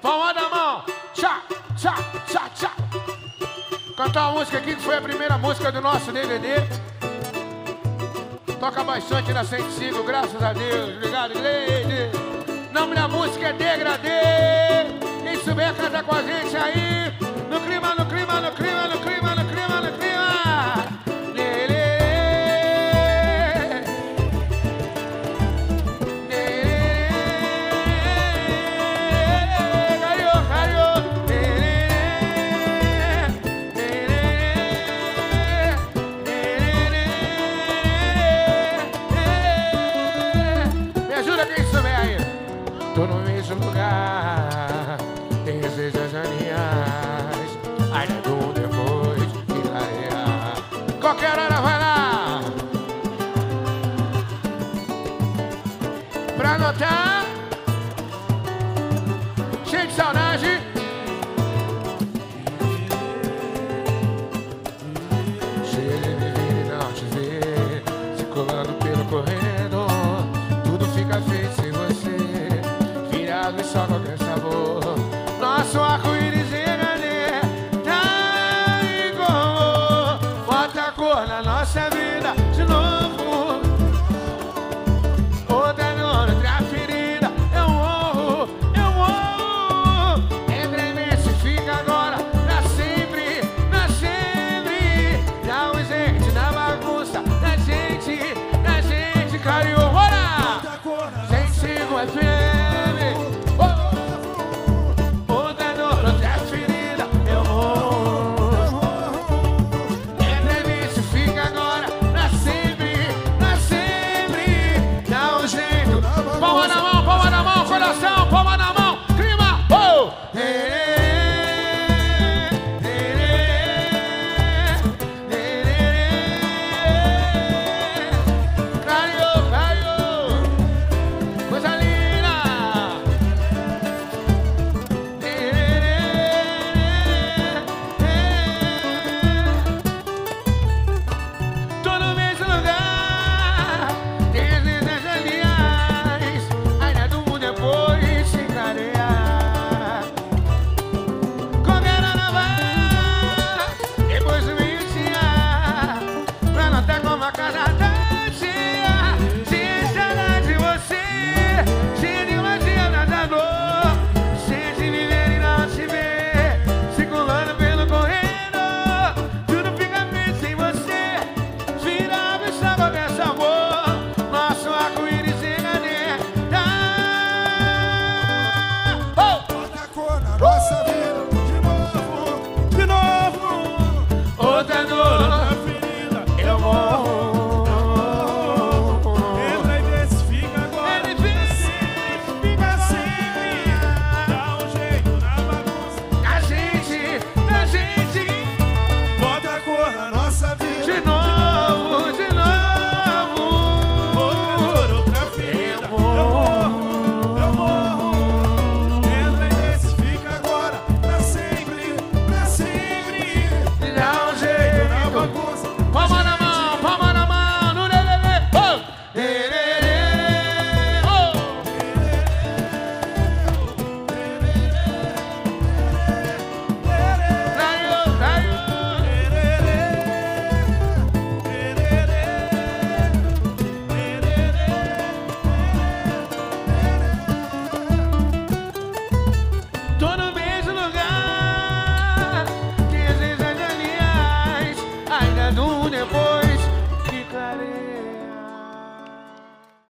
Palma da mão. Tchá, tchá, tchá, tchá. Cantar uma música aqui que foi a primeira música do nosso DVD. Toca bastante na 105, graças a Deus. Obrigado, Gleide. Nome da música é Degradê. Quem souber pra anotar. Cheio de saudade. Cheio de viver e não te ver, se colando pelo correndo. Tudo fica feio sem você, virado e só qualquer sabor. Nosso arco-íris engané, tá igual. Bota cor na nossa vida de novo. pues bien.